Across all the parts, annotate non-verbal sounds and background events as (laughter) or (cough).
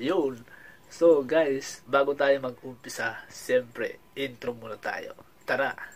Yun. So guys, bago tayo mag-umpisa, siyempre, intro muna tayo. Tara!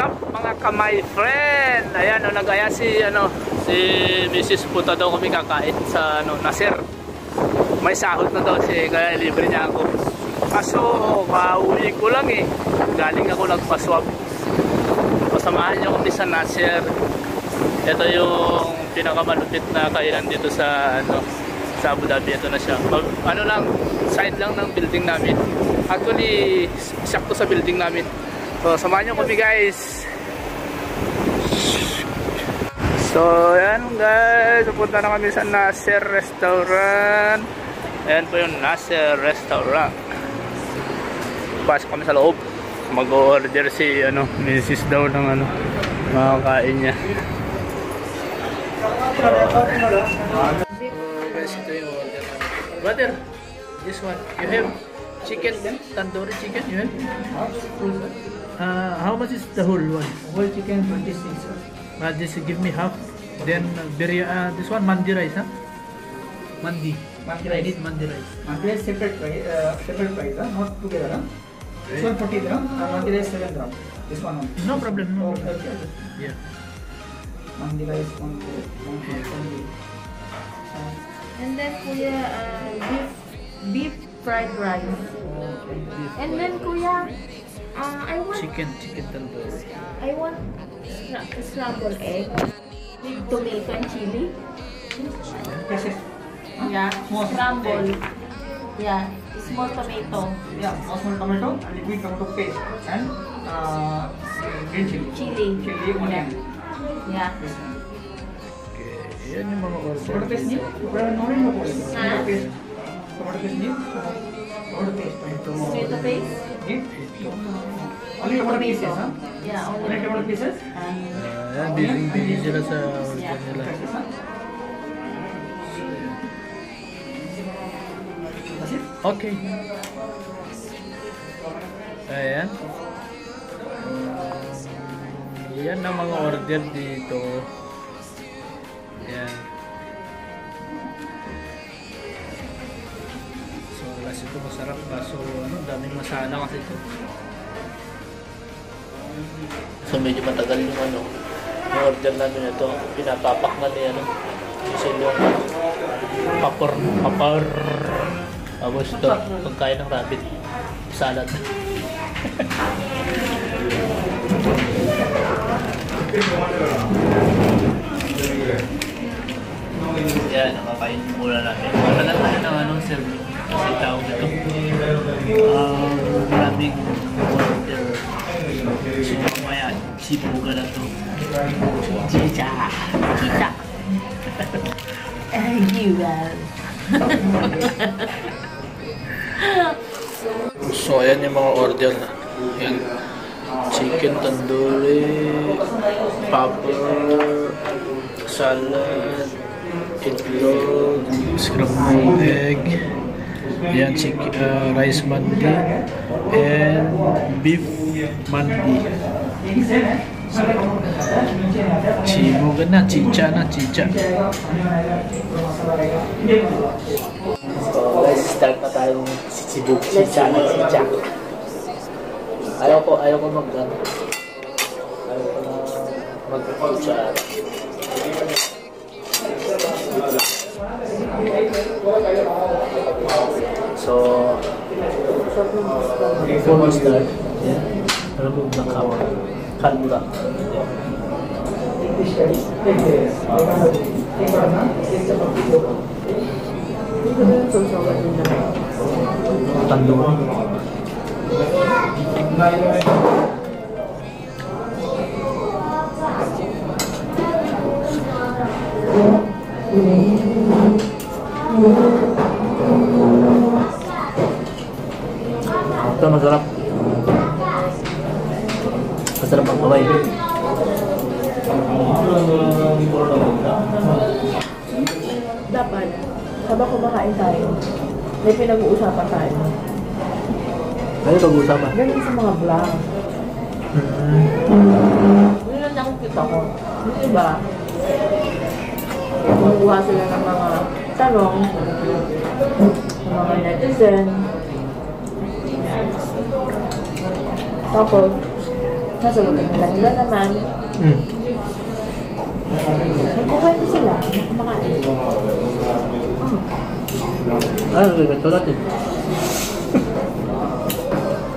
Sup mga kamay friend? Ayan, no, nagaya si ano si Mrs. Puta daw kami kakain sa ano, Nasir. May sahod na daw si kaya libre niya ako. Kaso kauwi ko lang eh. Galing ako nagpaswap Pasamahan niyo kami sa Nasir. Ito yung pinakamalupit na kainan dito sa ano sa Abu Dhabi. Ito na siya. Ano lang side lang ng building namin. Actually sakto sa building namin. So, samahan nyo kami guys. So, yan guys. Pupunta na kami sa Nasser Restaurant. Ayan po yung Nasser Restaurant. Pasok kami sa loob. Mag-order si ano, Mrs. daw ng ano, makakain niya. Guys, ito yung order. Brother, this one. You have chicken, tandoori chicken, you have? Uh, how much is the whole one? Whole chicken 26. Uh, just give me half. Then uh, birya, uh, this one mandi rice, huh? Mandi. Mandi rice. I rice. need mandi rice. Mandi rice separate price, uh, separate price, huh? not together. Huh? This one 40 dirham, uh, mandi rice 7 dirham. This one only. No problem. No Oh, problem. okay, okay. Yeah. Mandi rice one plate, one plate only. And then kuya, uh, beef, beef fried rice. okay. And then kuya, uh, I want, Chicken, chicken tandoori. I want scra- scrambled egg tomato and chili. Yes, yes. Yeah, Small scramble. egg. Yeah, small tomato, Yeah, small tomato and liquid tomato paste and uh, green chili. chili. Chili, onion. Yeah. Yes. Okay. Yan yung mga order. Tomato paste need? Well, no need no problem. Huh? Tomato paste. Tomato paste? Tomato paste. Tomato paste. Need? Only tomato pieces, huh? Yeah, Only only tomato pieces? And Uh, yan, busy sila sa order Yeah. nila. Pieces, huh? That's it? Okay. Ayan. Yan ang mga order dito. Kasi ito. So, medyo matagal yung ano, yung order namin ito. Pinapapak na ni ano, kasi yung papor, papor. Tapos ito, pagkain ng rabbit. Salad. (laughs) Yan, nakakain muna namin. Matagal tayo ng anong serve. Kasi tawag ito. Um, maraming order. So, mamaya, sibuga na to. Chicha. chicha. (laughs) Thank you guys. (laughs) So, ayan yung mga order. Yan. Chicken tandoori, popper, salad, itlog, scrambled egg, yan, chicken, uh, rice mandi, and beef mandi. Chimuga na, chicha na, chicha. So guys, start na tayong sisibuk, chicha na, chicha. Ayaw ko, ayaw ko mag, ano, ayaw ko mag-chicha. So, before we start, yeah, remove the cover. Kalbura. Tandoori. Ito masarap. Masarap ang kaway. Dapat, habang kumakain tayo, may pinag-uusapan tayo. Ano pag-uusapan? Ganun sa mga vlog. Yun lang nakikita ko. Yung iba, kumukuha sila ng mga tanong ng mga netizen. Tapos, nasagutin nila nila naman. Hmm. Nagkukwento sila. Kumakain. Ano nagkwento natin?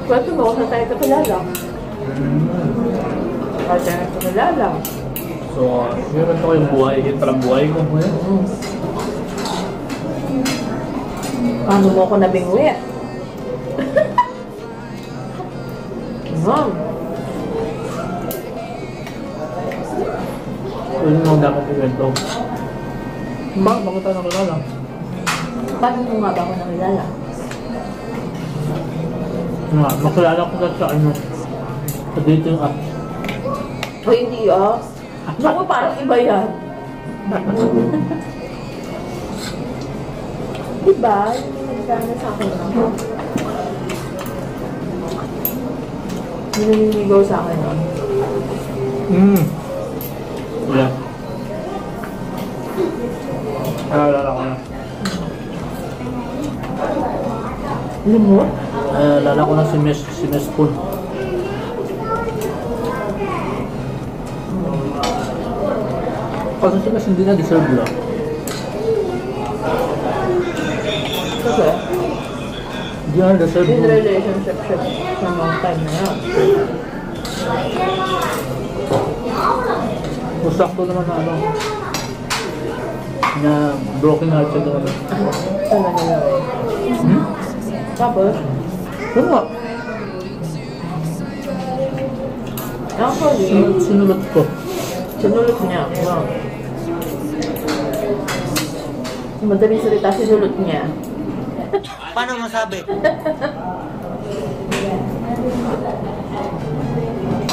Kwento mo kung saan tayo kapilala. Saan tayo kapilala. So, meron ko yung buhay. Yun palang buhay ko. Paano mo ako nabingwi? (laughs) Ma'am, Yun yung dapat ikwento. Ba, bakit tayo nakilala? paano mo nga ba ako nakilala? Nga, makilala ko na sa ano. Sa dating app. O hindi ah. Naku, parang iba yan. (laughs) diba? Nagkana sa akin no? Yung naninigaw sa akin no? Hmm. Yeah. Naalala ko na. Lumot? Naalala ko na si Miss, si Miss Poon. Kasi si Miss hindi na deserve lang. Kasi, Hindi na deserve in relationship siya sa long time na yan. Masakto naman na ano. Na broken heart siya doon. Talaga nila. Hmm? Tapos, Ano nga? actually, Sinulot, sinulot ko. sinulot niya ako. Madaling salita, sinulot niya. Paano masabi?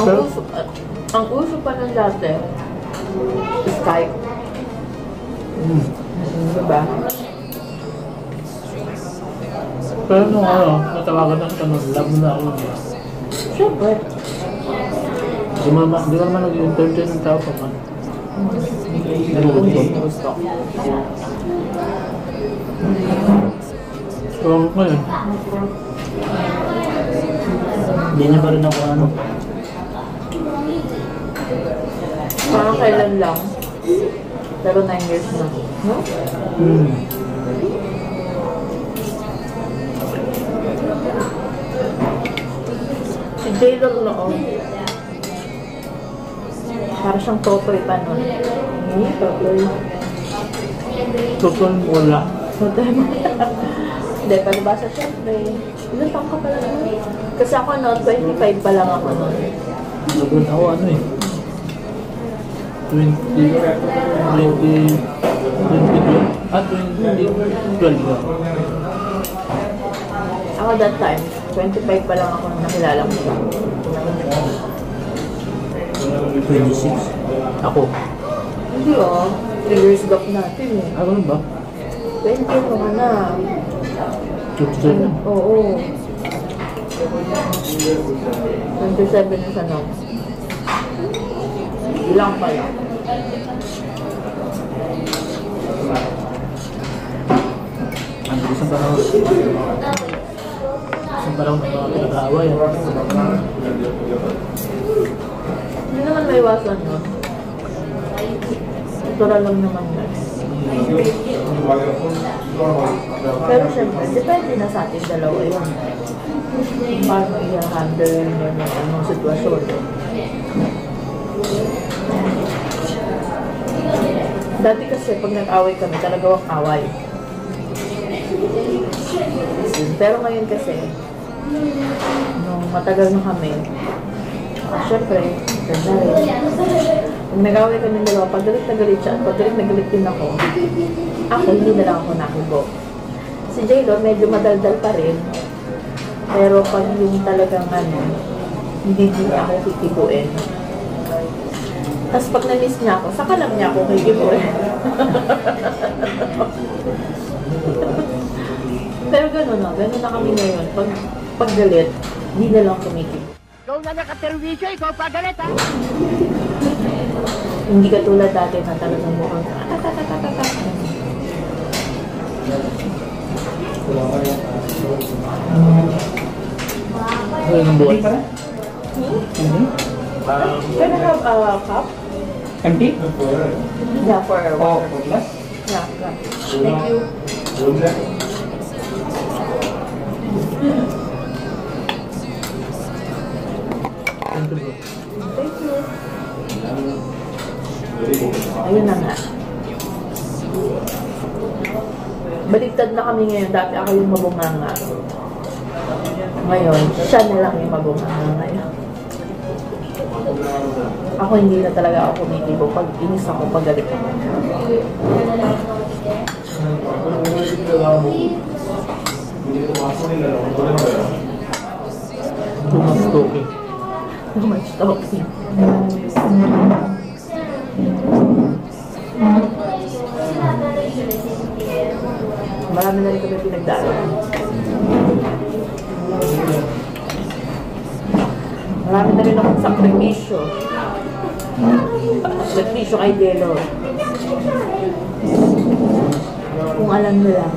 Ang uso, ang uso pa ng dati, Skype. Hmm. Diba? Pero nung ano, natawagan na kita nun, love na ako. Siyempre. Di naman, di ka naman nag-entertain ng tao pa man. Hindi gusto. So, ngayon, hindi niya pa rin ako ano. Parang kailan lang. Pero 9 years na. No? Hmm. Si Jaylor noon. Para siyang totoy pa nun. Hindi, totoy. Totoo wala. Totoy mo. (laughs) Hindi, palibasa siyempre. Ilan taong ka pala nun? Kasi ako noon, 25 pa lang ako noon. Sobrang ako ano eh. 20, 20, 2012. Ah, 2012 ba? Ako that time, 25 pa lang ako nung nakilala ko siya. 26. Ako. Hindi oh, 3 years gap natin eh. Ah, ganun ba? 20 mo na. 27. Oo. 27 na sa noon. Ilang pa lang. Ano, isang panahon. Isang panahon ng mga pinag-aaway. Hindi naman may iwasan nun. Natural lang naman yun. Pero syempre, depende na sa ating dalawa yun. Paano i-handle yun yung anong sitwasyon. Dati kasi pag nag-away kami, talaga wang away. Pero ngayon kasi, Nung matagal na kami, syempre, rin. Nung nag-away kami dalawa, pag galit na galit siya, at pag galit na galit din ako, ako, hindi na lang ako nakibo. Si J-Lo, medyo madaldal pa rin. Pero pag yung talagang ano, hindi din niya ako kikibuin. Tapos pag na-miss niya ako, saka lang niya ako kikibuin. (laughs) Pero gano'n na, gano'n na kami ngayon. Pag, pag galit, hindi na lang kumikibo. Ikaw na nakaterwisyo, ikaw pa galit ha? Hindi ka tulad dati na talagang mukhang. Empty pa rin? Empty? Can I have a cup? Empty? Yeah, for Oh, water. for glass? Yeah, yeah. Thank you. Thank you. Ayun na nga. Baliktad na kami ngayon. Dati ako yung mabunganga. Ngayon, siya na lang yung mabunganga ngayon. Ako hindi na talaga ako kumitibo. Pag inis ako, pag galit ako. Too much much talking. Marami na rin kami pinagdaan. Marami na rin akong sakripisyo. Sakripisyo kay Delo. Kung alam nila.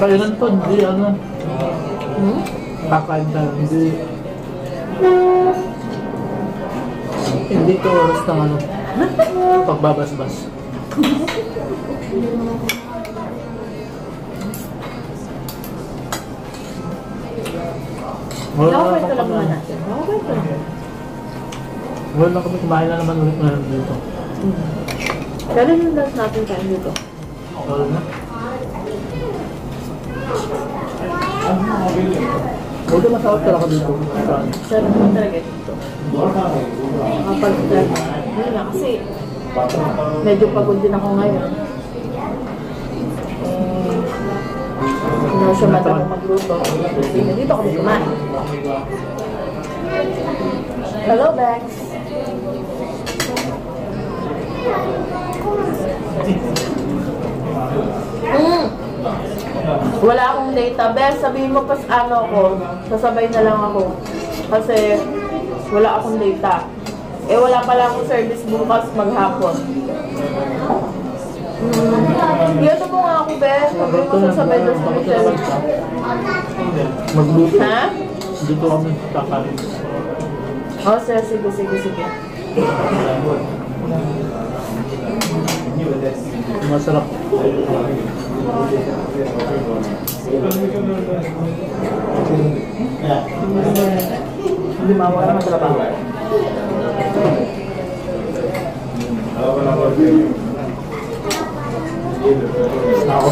Kailan to, hindi ano, Hmm? kakain tayo, hindi, hindi to oras ng ano, pagbabasbas. Wala na naman kumain. Wala na kami kumain na naman ulit ngayon dito. Hmm. Kailan yung last natin kain dito? Wala na. Huwag na masakot talaga dito. Sarap mo talaga dito. Kapag Yun nga, kasi medyo pagod din ako ngayon. Eh, hindi ako siya madamo magluto. Dito kami kumain. Hello, Bex. Mm. Wala akong data. Bes, sabihin mo pas ano ako, sasabay na lang ako. Kasi wala akong data. Eh, wala pala akong service bukas maghapon. Mm. Iyan mo nga ako, Bes. Sabihin mo sasabay na sa Michelle. Magluto. Ha? Dito kami kakain. Oh, sige, sige, sige, sige. Masarap. Hindi mawala ng trabaho. Na ako.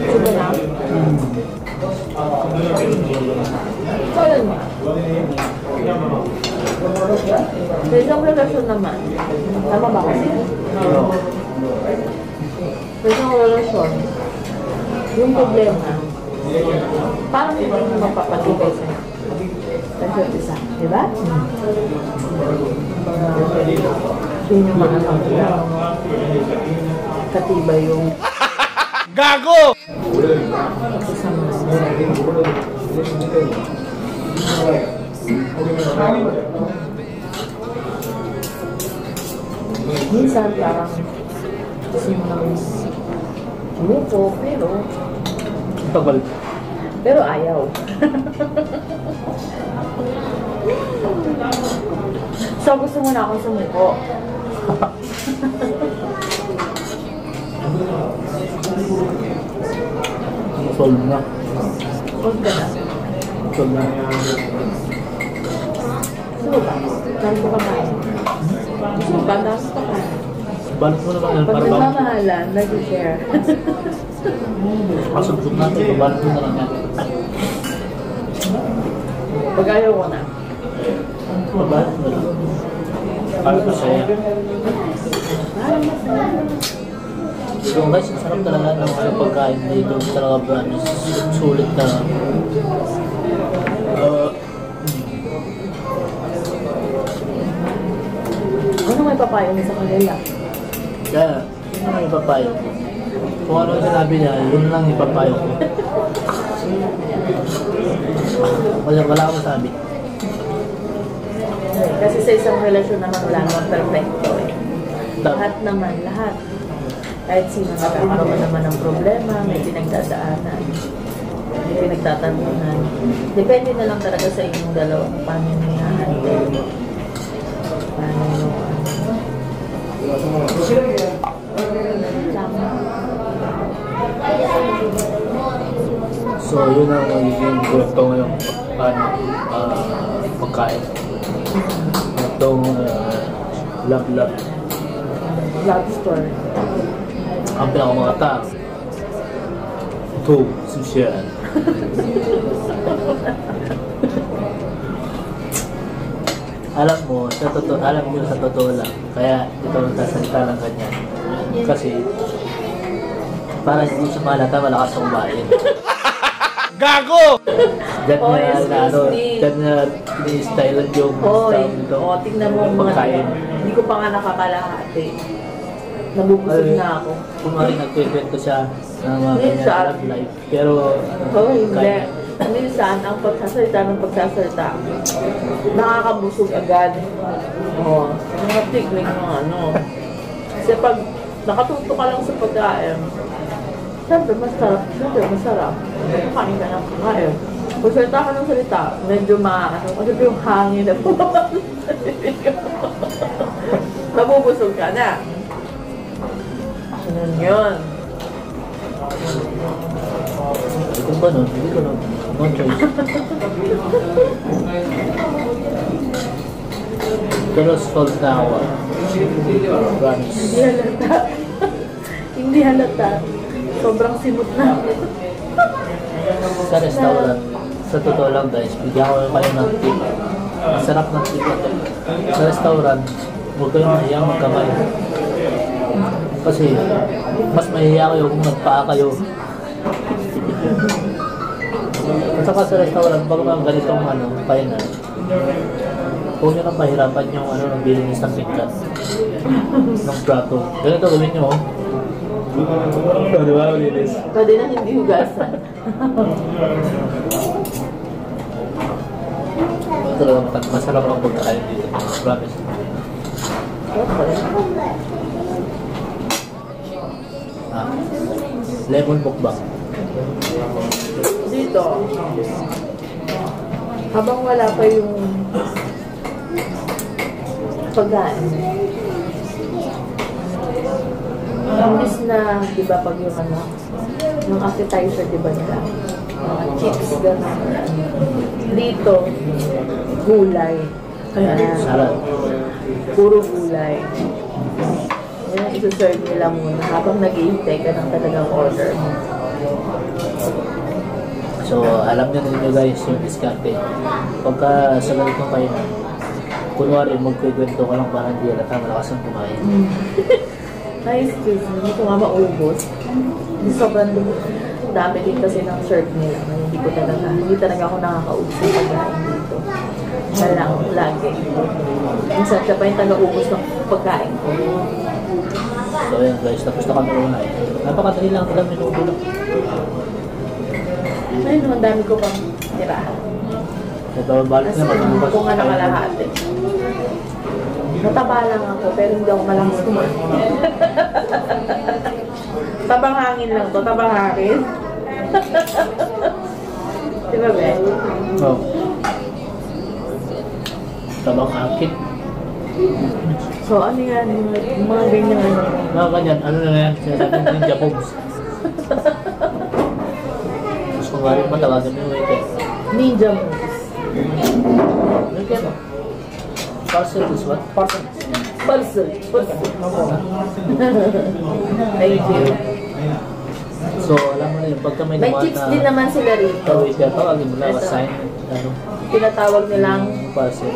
Opo muna. Opo muna. Uh, Sige na. Kailan mo? Sa isang relasyon naman, tama ba kasi? Sa isang relasyon, yung problema, parang hindi mo mapapatibay sa sa isa't isa. Di ba? Yun yung mga ano, katibay yung Gago! Minsan parang gusto mo nang sumuko, pero tagal. pero ayaw. so gusto mo na akong sumuko. Solve na. Mo mo. Balot mo naman yan para ba? nagmamahalan, nag-share. Natin, mo yan. Pag ayaw ko na. Balot mo lang. Sabi ko sa'yo. Parang masaya. So guys, ang sarap talaga ng ano, pagkain dito. Talaga promise. Sulit na. Uh, Ano may papayo mo sa kanila? kaya, yun ang ipapayo ko. Kung ano yung sinabi niya, yun lang ipapayo ko. Kasi wala akong sabi. Kasi sa isang relasyon naman wala namang perfecto eh. Lahat naman, lahat. Kahit sino nagkakaroon naman ng problema, may pinagdadaanan, may pinagtatanungan. Depende na lang talaga sa inyong dalawa kung paano nyo i-handle. Paano nyo, ano. Tama. So, yun ang magiging kwento ngayong ano, ah, pagkain. Itong uh, love-love. Love story. Ang pinakamangatang. Ito, susyan. alam mo, sa totoo, alam mo sa totoo lang, kaya ito nagsasalita ng ganyan. Kasi, para hindi siya malata, malakas ang kumain. Gago! Diyan Oh, na, na, ano, diyan na, ni-style yung tawag nito, oh, tingnan mo ang mga pagkain. Hindi ko pa nga nakakalahati. Nabubusog na ako. Kumari nagkikwento siya ng mga Minsan. ganyan love life. Pero, Oh, hindi. kaya- Minsan, ang pagsasalita ng pagsasalita, nakakabusog agad. Oo. Oh, mga technique ng ano. Kasi pag nakatuto ka lang sa pagkain, syempre masarap, syempre masarap. Kain ka ng kakain. Pag salita ka ng salita, medyo maano, kasi yung hangin na (laughs) ko. (laughs) Mabubusog ka na. Ganun yun. Ito ba nun? Hindi ko nun. No choice. Pero sold na ako. Promise. Hindi halata. Hindi halata. Sobrang simot na. Sa restaurant, sa totoo lang guys, bigyan ko kayo ng tip. Masarap ng tip na. Sa restaurant, huwag kayong mahiyang magkamay. Kasi, mas mahihiya kayo kung nagpaa kayo. At saka sa restaurant, pag mga ganitong ano, kainan, huwag nyo nang pahirapan yung ano, ng bilinis ng pinggan. ng plato. Ganito gawin nyo, oh. Oh, di ba? Linis. Pwede na hindi hugasan. Talagang masarap ang pagkain dito. Promise. Okay. Lemon mukbang. Dito, habang wala pa yung pagkain, imbis na, di ba, pag yung ano, yung appetizer, di ba nila, mga chips, gano'n. Dito, gulay. Salad. Puro gulay. Yan ang isuserve nila muna habang nag-iintay ka ng talagang order mo. So, alam nyo na ninyo guys yung diskarte. Pagka sa ganitong kayo na, kunwari magkikwento ka lang para hindi alata malakas ang kumain. (laughs) Ay, excuse me, hindi ko nga maubos. Hindi sobrang dami din kasi ng serve nila. Hindi ko talaga, hindi talaga ako nakakaubos ng pagkain dito. Siya lang, lagi. Minsan siya pa yung taga-ubos ng pagkain ko. So, ayan guys, tapos na kami kumain. Napakadali lang, ilang minuto lang. Ayun, ang dami ko pang tirahan. Ito, balik Kasi naman hindi bukas. ko nga nakalahati. Nataba lang ako, pero hindi ako malakas kumain. (laughs) tabang hangin lang to, tabang hangin. (laughs) Di ba, be? Oh. Tabang akit. So, ano yan, mga, ganyan. Mga ganyan, ano na yan, sinasabi ng ninja moves. Tapos kung nga rin matawagan mo yung waiter. Ninja. Look at Parcel is what? Parcel. Parcel. Parcel. Thank you. So, alam mo na yun, pagka may May chips din naman sila rito. Tawid ka, tawagin mo Ito. assign, ano, Tinatawag nilang parcel.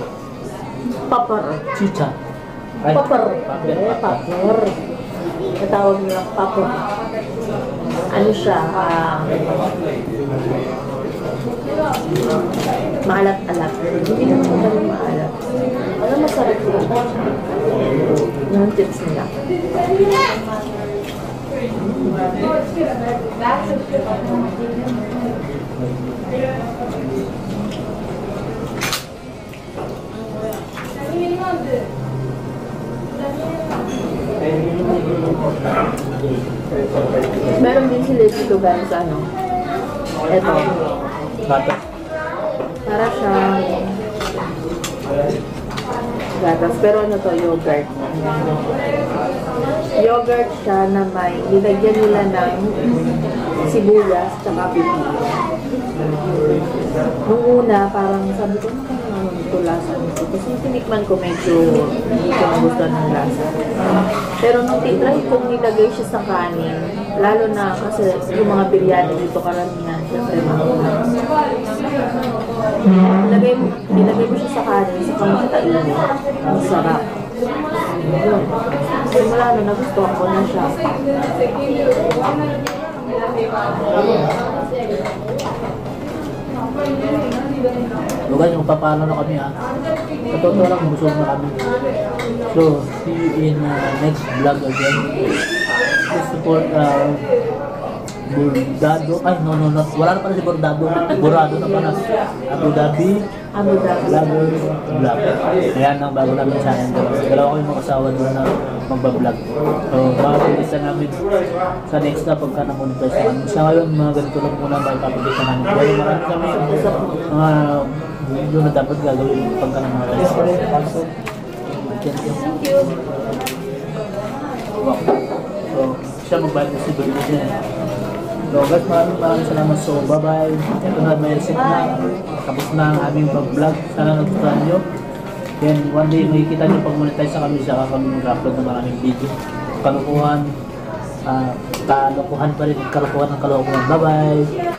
papar. Chicha. Ay, Papar. Paper. Eh, papar. Tinatawag nilang papar. Ano siya? ah, maalat-alat. Hindi naman ko rin maalat. Ano masarap yun? Yung tips nila. Meron din sila dito guys, ano? Ito. Bata. Para siyang gatas. Pero ano to, yogurt. Yogurt siya na may, nilagyan nila ng sibuyas tsaka pipino. Nung una, parang sabi ko, ano ito lasa nito? Kasi tinikman ko medyo hindi ko nagustuhan ng lasa. Pero nung titry kong nilagay siya sa kanin, lalo na kasi yung mga biryani dito karamihan, syempre mga Nilagay mo, nilagay mo siya sa kanin, sa kamang kainin. Ang sarap. Yun. Simula na nagustuhan ko na siya. Lugan yung papalo na kami ha. Sa totoo lang, busog na kami. So, see you in uh, next vlog again. Please support uh, Bordado. Ay, no, no, no. Wala na pala si Bordado. Borado na pala. Abu Dhabi Abu Dhabi. Vlogger Vlog. Ayan ang bago namin sa akin. Dalawa ko yung mga asawa doon na magbablog. So, makapagis na namin sa next na pagka na-monetize na kami. Sa ngayon, mga ganito lang muna na namin. Pero marami kami mga video na dapat gagawin pagka na-monetize. Thank you. Thank you. So, siya magbayad si niya. So, guys, maraming maraming salamat. So, bye-bye. Ito na, may reset na. Tapos na ang aming vlog. Sana nagustuhan nyo. Then, one day, makikita nyo pag monetize na kami, saka kami mag-upload ng maraming video. Kalukuhan, ah, kalokohan pa rin, kalukuhan ng kalukuhan. Bye-bye!